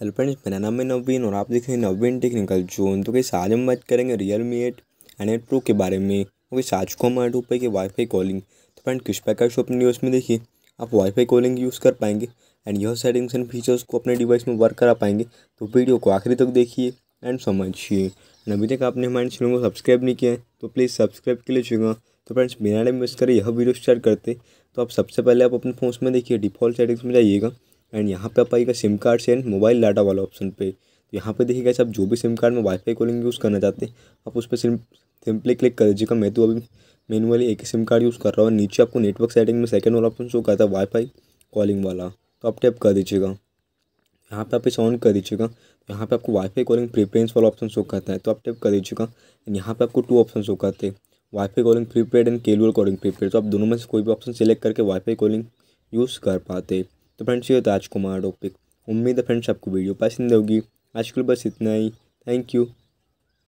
Hello friends, मेरा नाम है नवीन और आप देख रहे हैं नवीन टेक्निकल जोन। तो कैसे आज हम बात करेंगे Realme eight and eight pro के बारे में। तो आज को हमारे ऊपर के वाईफाई कॉलिंग तो फ्रेंड किस प्रकार से अपने न्यूज़ में देखिए, आप वाईफाई कॉलिंग यूज़ कर पाएँगे एंड यह सेटिंग्स एंड फीचर्स को अपने डिवाइस में वर्क करा पाएँगे। तो वीडियो को आखिरी तक देखिए एंड समझिए। अभी तक आपने हमारे चैनल को सब्सक्राइब नहीं किया है तो प्लीज़ सब्सक्राइब के लिए लीजिएगा तो फ्रेंड्स बिना टाइम वेस्ट करें यह वीडियो स्टार्ट करते। तो आप सबसे पहले आप अपने फ़ोन में देखिए डिफ़ॉल्ट सेटिंग्स में जाइएगा। एंड यहाँ पे आप आइएगा सिम कार्ड से एंड मोबाइल डाटा वाला ऑप्शन पे। तो यहाँ पे देखिएगा आप जो भी सिम कार्ड में वाईफाई कॉलिंग यूज़ करना चाहते हैं, आप उस पर सिम सिंपली क्लिक कर दीजिएगा। मैं तो अभी मैनुअली एक ही सिम कार्ड यूज़ कर रहा हूँ। नीचे आपको नेटवर्क सेटिंग में सेकेंड वाला ऑप्शन शो करता है वाईफाई कॉलिंग वाला। तो आप टैप कर दीजिएगा। यहाँ पे आप इसे ऑन कर दीजिएगा। यहाँ पे आपको वाईफाई कॉलिंग प्रीपेरेंस वाला ऑप्शन शो करता है तो आप टैप कर दीजिएगा। एंड यहाँ पे आपको टू ऑप्शन शो करते हैं wifi calling prepaid and cellular calling prepaid तो आप दोनों में से कोई भी ऑप्शन सेलेक्ट करके वाईफाई कॉलिंग यूज़ कर पाते। तो फ्रेंड्स ये तो आज को हमारा टॉपिक। उम्मीद है फ्रेंड्स आपको वीडियो पसंद होगी। आज के लिए बस इतना ही। Thank you